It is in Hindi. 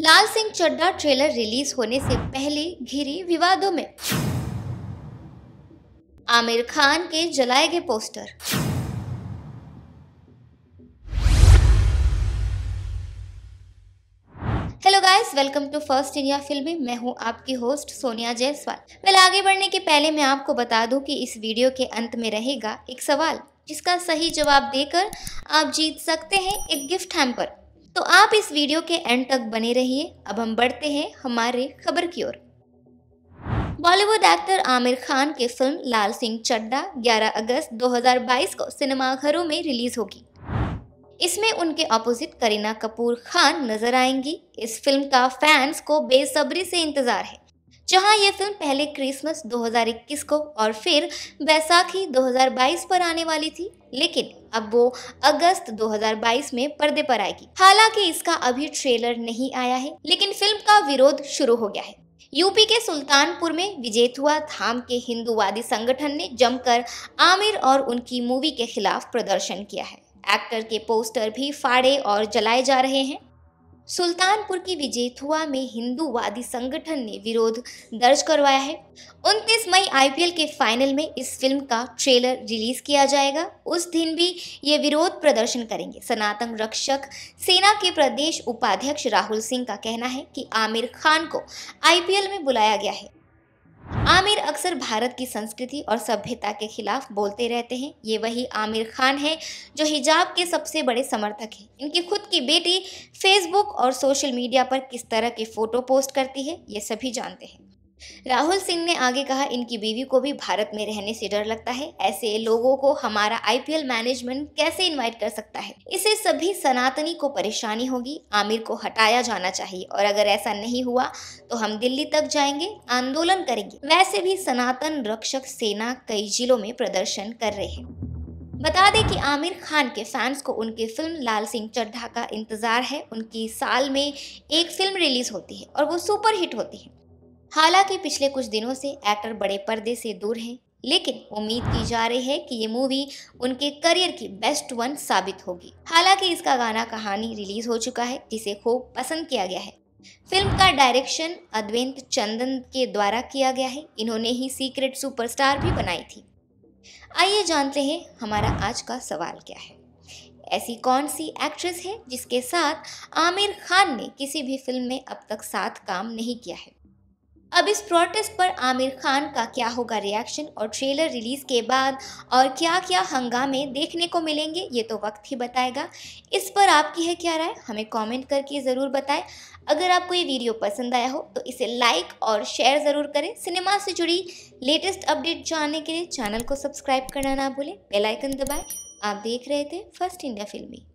लाल सिंह चड्डा ट्रेलर रिलीज़ होने से पहले घिरी विवादों में। आमिर खान के जलाए गए poster hello guys welcome to first India Filmy मैं हूँ आपकी होस्ट सोनिया जायसवाल। वेल आगे बढ़ने के पहले मैं आपको बता दूँ कि इस वीडियो के अंत में रहेगा एक सवाल, जिसका सही जवाब देकर आप जीत सकते हैं एक गिफ्ट हैम्पर तो आप इस वीडियो के एंड तक बने रहिए। अब हम बढ़ते हैं हमारे खबर की ओर। बॉलीवुड एक्टर आमिर खान की फ़िल्म लाल सिंह चड्डा 11 अगस्त 2022 को सिनेमाघरों में रिलीज़ होगी। इसमें उनके ऑपोजिट करीना कपूर खान नज़र आएँगी। इस फ़िल्म का फैंस को बेसब्री से इंतज़ार है। जहाँ ये फ़िल्म पहले क्रिसमस 2021 को और फिर बैसाखी 2022 पर आने वाली थी, लेकिन अब वो अगस्त 2022 में पर्दे पर आएगी। हालाँकि इसका अभी ट्रेलर नहीं आया है, लेकिन फ़िल्म का विरोध शुरू हो गया है। यूपी के सुल्तानपुर में विजेतुआ धाम के हिंदूवादी संगठन ने जमकर आमिर और उनकी मूवी के खिलाफ प्रदर्शन किया है। एक्टर के पोस्टर भी फाड़े और जलाए जा रहे हैं। सुल्तानपुर की विजेथुआ में हिंदूवादी संगठन ने विरोध दर्ज करवाया है। 29 मई आईपीएल के फाइनल में इस फ़िल्म का ट्रेलर रिलीज़ किया जाएगा। उस दिन भी ये विरोध प्रदर्शन करेंगे। सनातन रक्षक सेना के प्रदेश उपाध्यक्ष राहुल सिंह का कहना है कि आमिर खान को आईपीएल में बुलाया गया है। आमिर अक्सर भारत की संस्कृति और सभ्यता के खिलाफ बोलते रहते हैं। ये वही आमिर खान हैं, जो हिजाब के सबसे बड़े समर्थक हैं। इनकी खुद की बेटी फेसबुक और सोशल मीडिया पर किस तरह के फ़ोटो पोस्ट करती है, ये सभी जानते हैं। राहुल सिंह ने आगे कहा, इनकी बीवी को भी भारत में रहने से डर लगता है। ऐसे लोगों को हमारा आईपीएल मैनेजमेंट कैसे इनवाइट कर सकता है? इसे सभी सनातनी को परेशानी होगी। आमिर को हटाया जाना चाहिए। और अगर ऐसा नहीं हुआ तो हम दिल्ली तक जाएँगे, आंदोलन करेंगे। वैसे भी सनातन रक्षक सेना कई जिलों में प्रदर्शन कर रहे हैं। बता दें कि आमिर खान के फैंस को उनकी फ़िल्म लाल सिंह चड्ढा का इंतज़ार है। उनकी साल में एक फ़िल्म रिलीज़ होती है और वो सुपर हिट होती है। हालाँकि पिछले कुछ दिनों से एक्टर बड़े पर्दे से दूर हैं, लेकिन उम्मीद की जा रही है कि ये मूवी उनके करियर की बेस्ट वन साबित होगी। हालाँकि इसका गाना कहानी रिलीज़ हो चुका है, जिसे खूब पसंद किया गया है। फ़िल्म का डायरेक्शन अद्वैंत चंदन के द्वारा किया गया है। इन्होंने ही सीक्रेट सुपरस्टार भी बनाई थी। आइए जानते हैं हमारा आज का सवाल क्या है। ऐसी कौन सी एक्ट्रेस है जिसके साथ आमिर खान ने किसी भी फ़िल्म में अब तक साथ काम नहीं किया है? अब इस प्रोटेस्ट पर आमिर खान का क्या होगा रिएक्शन और ट्रेलर रिलीज़ के बाद और क्या क्या हंगामे देखने को मिलेंगे, ये तो वक्त ही बताएगा। इस पर आपकी है क्या राय? हमें कमेंट करके ज़रूर बताएँ। अगर आपको ये वीडियो पसंद आया हो तो इसे लाइक और शेयर ज़रूर करें। सिनेमा से जुड़ी लेटेस्ट अपडेट जानने के लिए चैनल को सब्सक्राइब करना ना भूलें। बेलाइकन दबाएँ। आप देख रहे थे फ़र्स्ट इंडिया फिल्मी